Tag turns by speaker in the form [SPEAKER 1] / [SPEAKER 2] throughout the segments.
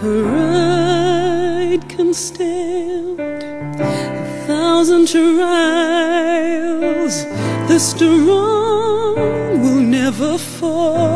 [SPEAKER 1] her right can stand a thousand trials. The strong will never fall,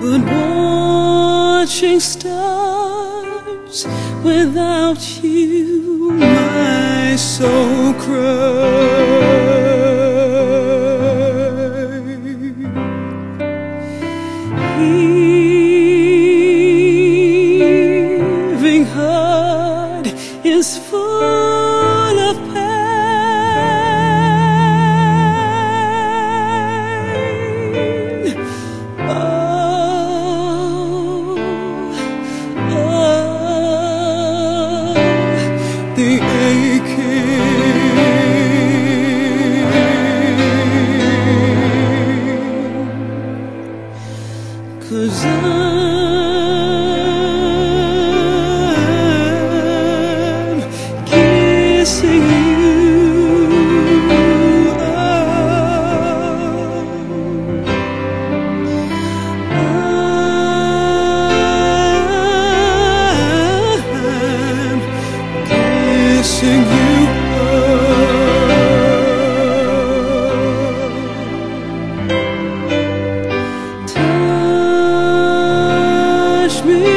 [SPEAKER 1] but watching stars without you, my soul cries. Of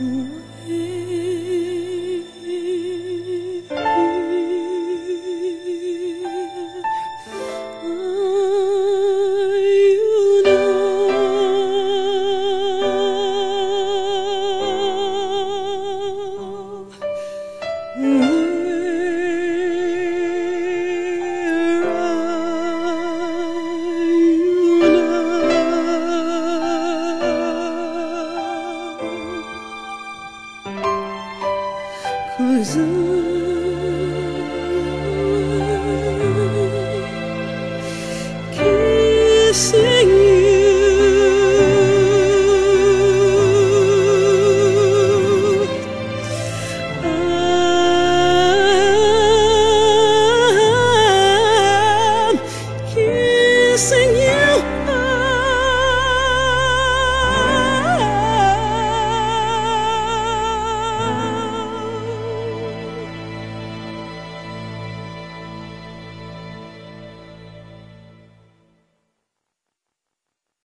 [SPEAKER 1] You Kissing